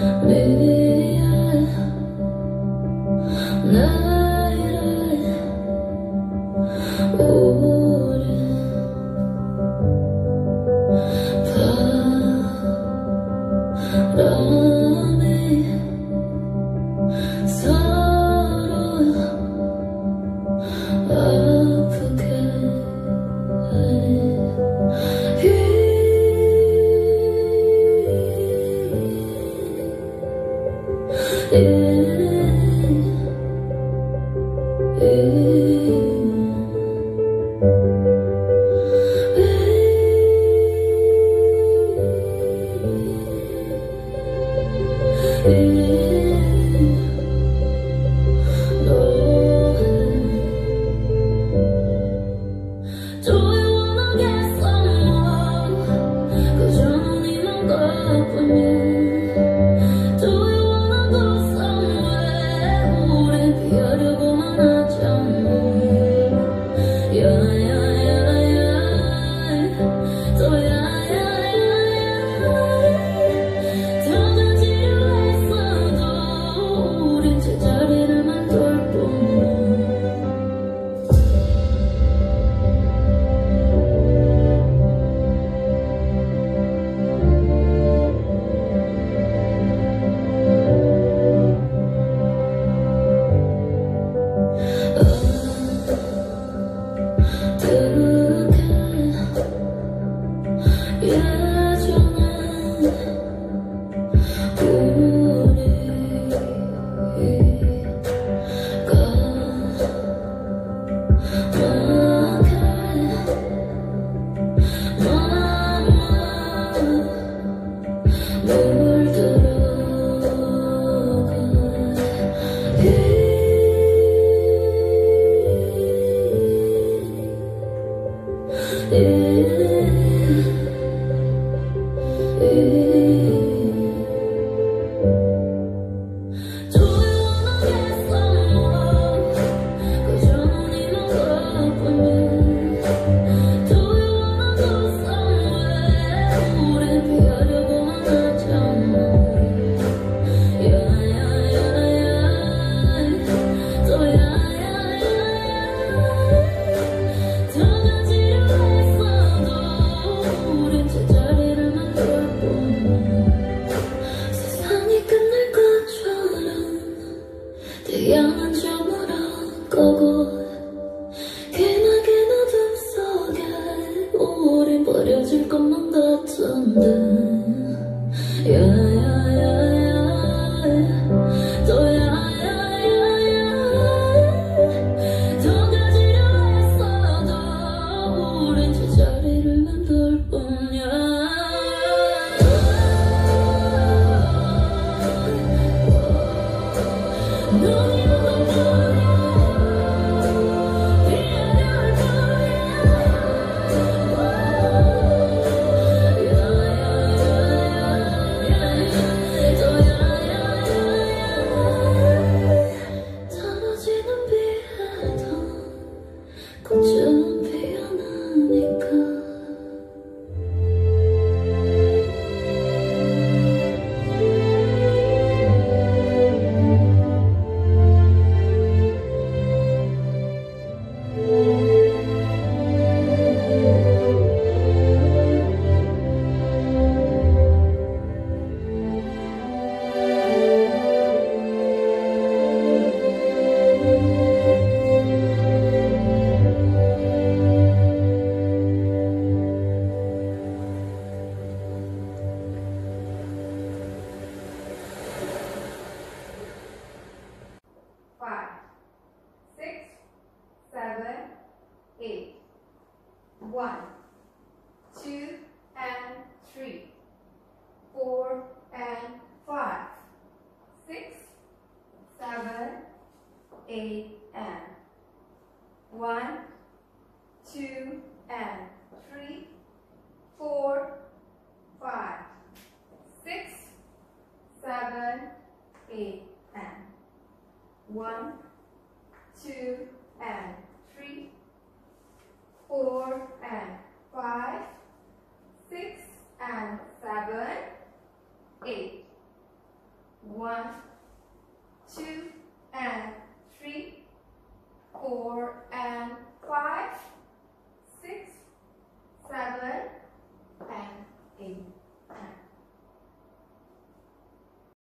Baby. 얼굴이 버려질 것만 같은데. 야야야야 또 야야야야 더 가지려 했어도 우린 제자리를 만들 뿐이야. 눈이 Eight, one, two, and three, four, and five, six, seven, eight, and one, two, and three, four, five, six, seven, eight, and one, two, One,